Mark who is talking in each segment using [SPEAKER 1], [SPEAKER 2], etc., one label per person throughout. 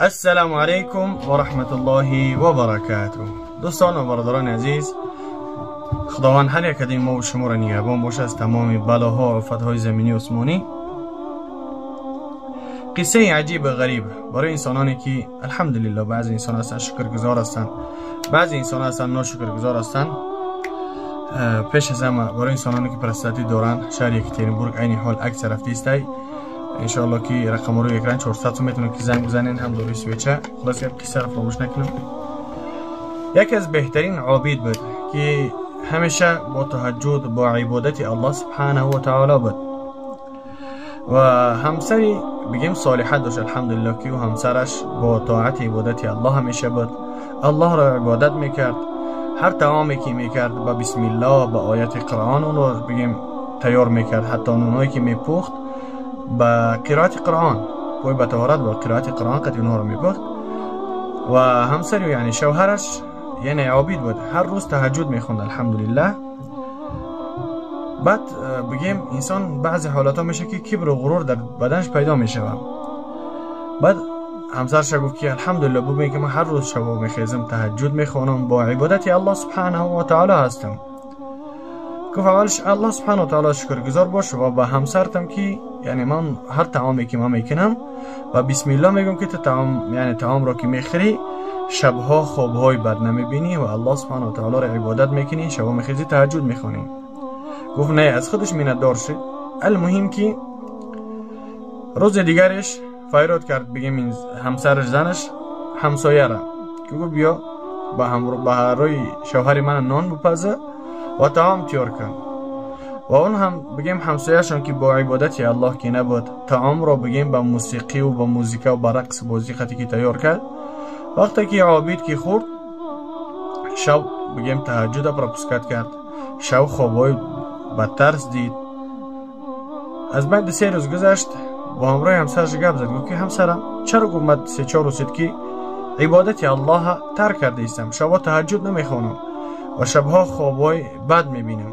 [SPEAKER 1] السلام علیکم و رحمت الله و برکاته دوستان و برادران عزیز خداوند هر یک ما و شما را نگهبان باشه از تمام بلاها و آفتهای زمینی و عثمانی. قصه عجیب غریب برای انسانانی که الحمدلله بعضی انسان هستن شکرگزار هستن بعضی انسان هستن ناشکرگزار هستن. پیش از همه برای انسانانی که پرستاتی دارن شهر یکترینبورگ عین حال عکس رفته استی انشاءالله که رقم رو اکران 400 می‌تونه که زنگ بزنین هم دوری سویچه خلاص یک قصه رو فراموش نکنیم یکی از بهترین عابد بود که همیشه با تهجد با عبادت الله سبحانه و تعالی بود و همسری بگیم صالحه داشت الحمدلله که و همسرش با طاعت عبادت الله همیشه بود الله را عبادت می‌کرد هر تعامی که می‌کرد با بسم الله با آیت قرآن اون رو بگیم تیار می‌کرد حتی اونهایی که میپخت با قرائت قرآن پوی به تهارت با قرائت قرآن قد اونها رو میپخت و همسری یعنی شوهرش یعنی عابد بود. هر روز تهجد می‌خوند الحمدلله. بعد بگیم انسان بعضی حالات میشه که کبر و غرور در بدنش پیدا میشه بعد همسرش گفت که الحمدلله ببین که من هر روز شب میخیزم تهجد می‌خوانم با عبادت الله سبحانه و تعالی هستم. گفت اولش الله سبحانه و تعالی شکرگزار باش و با همسرتم که یعنی من هر تعامی که من می‌کنم و بسم الله میگم که تعام یعنی تعام را که می‌خری شبها خوابهای بد نمی‌بینی و الله سبحانه و تعالی را عبادت می‌کنی شبها میخیزی تهجد می‌خوانی گفت نه از خودش میندار شد المهم که روز دیگرش فایرات کرد بگیم این همسرش زنش همسایه را که گفت بیا با هم روی شوهر من نان بپزه و تعام تیار کن. و اون هم بگیم همسایهشان که با عبادت الله که نبود تعام را بگیم با موسیقی و با موزیکا و با رقص بازی خطی که تیار کرد. وقتی که عابد که خورد شب بگیم تهجد را پسکت کرد. شب خوابای بدترس دید. از بعد سه روز گذشت با همراه همسرش گپ زد. گفت که همسرم چرا گفت سه چهار روز که عبادت الله ترک کرده ایستم؟ شبا تهجد نمی‌خوانم. و شبها خوابای بد می‌بینم.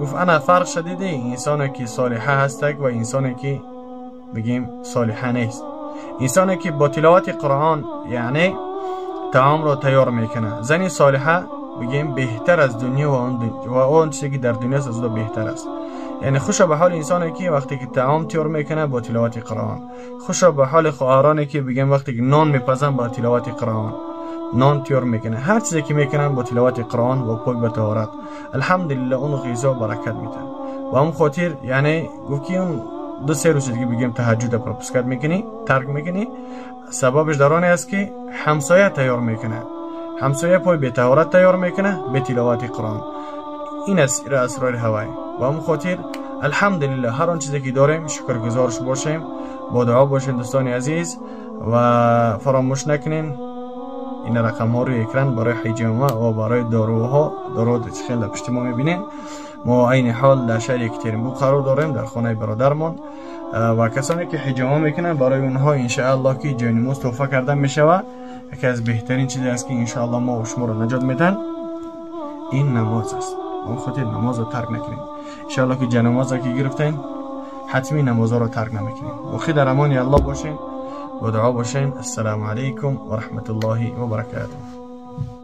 [SPEAKER 1] گفت انا فرق شدیده انسانی که صالحه هستک و انسانی که بگیم صالحه نیست. انسانی که با تلاوت قرآن یعنی تعام را تیار می‌کنه. زنی صالحه بگیم بهتر از دنیا و اون, و اون چیزی که در دنیا از بهتر است. یعنی خوش به حال انسانی که وقتی که تعام تیار می‌کنه با تلاوت قرآن. خوش به حال خواهرانی که بگیم وقتی که نان میپزن با تلاوت قرآن. نان تیار می‌کنه. هر چیزی که می‌کنن با تلاوت قرآن و پاک به طهارت الحمدلله اون غذا برکت میده. و هم خاطر یعنی گفت که اون دو سه روز دیگه بگیم تهجد می‌کنی ترک می‌کنی. سببش در است که همسایه تیار می‌کنه. همسایه پای به طهارت تیار می‌کنه به تلاوت قرآن. این است اسرار هوای. و هم خاطر الحمدلله هر آن چیزی که داریم شکرگزارش باشیم. با دعا باشین دوستان عزیز و فراموش نکنین. این رقم ها رو اکران برای حجامه و برای داروها دارو خیلی پشت ما می‌بینین ما عین حال در شهر یکترینبورگ قرار داریم در خانه برادرمان و کسانی که حجامه می‌کنن برای اونها انشاءالله که جانموز توفه کردن می‌شوه یکی از بهترین چیزی است که انشاءالله ما و شما رو نجات میدن این نماز است اون خاطر نماز رو ترک نکنیم انشاءالله که جنماز که گرفتین حتمی نماز رو ترک نمی‌کنیم و خیلی در امان الله باشین ودعوه بشين السلام عليكم ورحمة الله وبركاته.